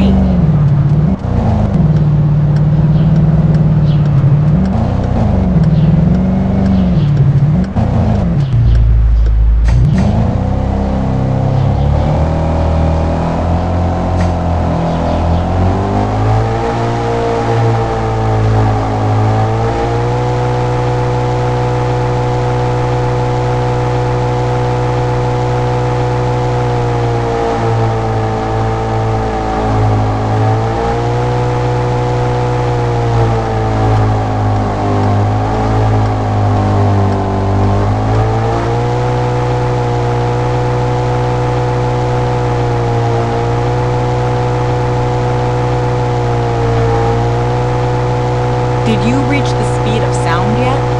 free. reached the speed of sound yet?